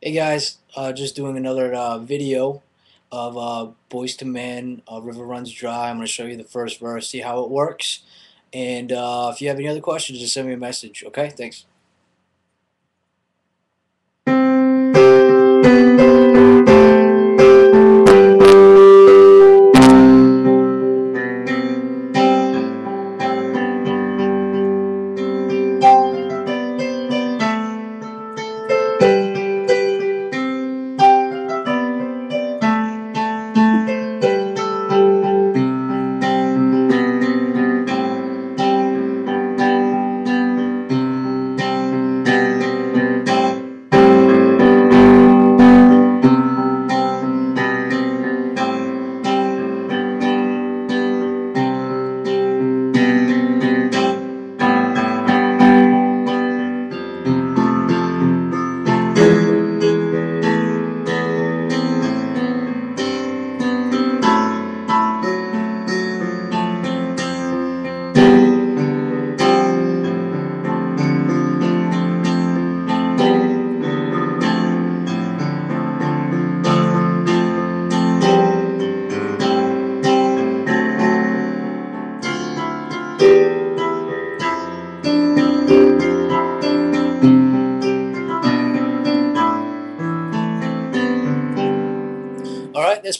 Hey guys, uh, just doing another uh, video of uh, Boyz II Men, uh, River Runs Dry. I'm going to show you the first verse, see how it works. And uh, if you have any other questions, just send me a message, okay? Thanks.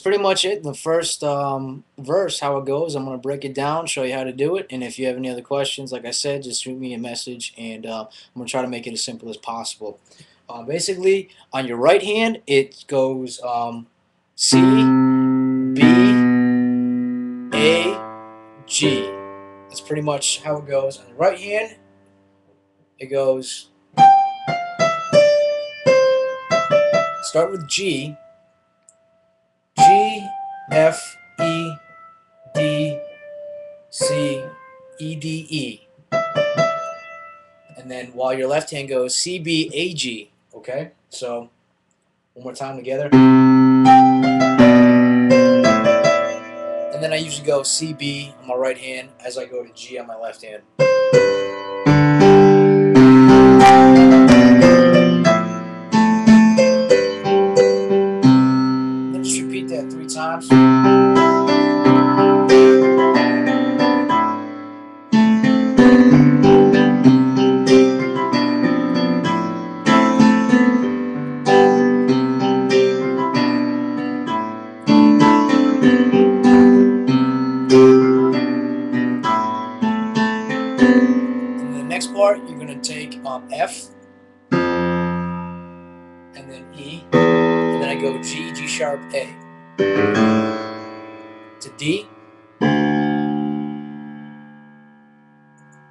Pretty much it. The first um, verse, how it goes. I'm going to break it down, show you how to do it. And if you have any other questions, like I said, just shoot me a message, and uh, I'm going to try to make it as simple as possible. Uh, basically, on your right hand, it goes um, C, B, A, G. That's pretty much how it goes. On the right hand, it goes. Start with G. F, E, D, C, E, D, E. And then while your left hand goes C, B, A, G. Okay? So, one more time together. And then I usually go C, B on my right hand as I go to G on my left hand. And the next part, you're going to take um, F, and then E, and then I go G, G sharp, A. To D.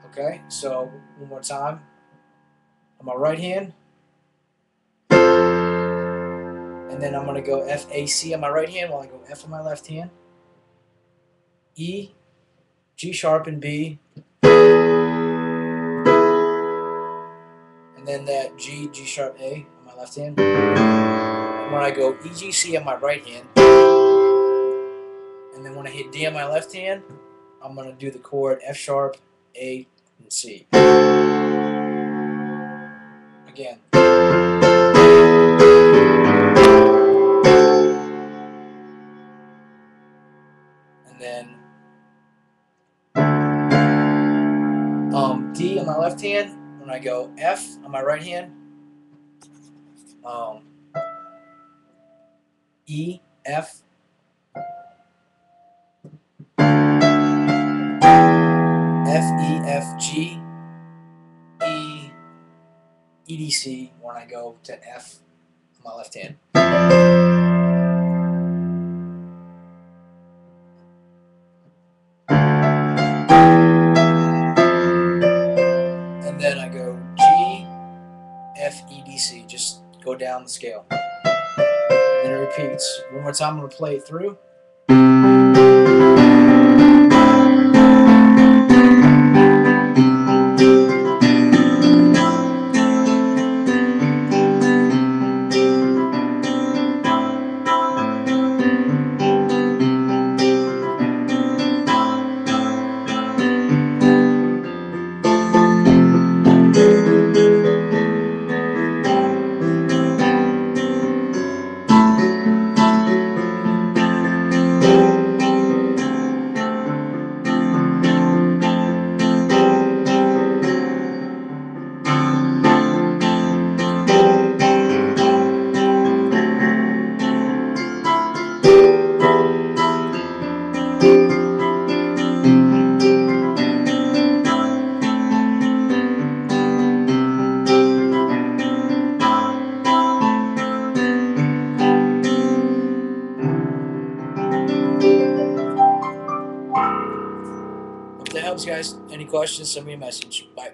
Okay, so one more time. On my right hand. And then I'm going to go F, A, C on my right hand while I go F on my left hand. E, G sharp, and B. And then that G, G sharp, A on my left hand. And when I go E, G, C on my right hand. And then when I hit D on my left hand, I'm going to do the chord F sharp, A, and C. Again. Left hand. When I go F on my right hand, um, E, F, F, E, F, G, E, E, D, C when I go to F on my left hand. F, E, D, C. Just go down the scale. And then it repeats. One more time, I'm going to play it through. Guys. Any questions, send me a message. Bye.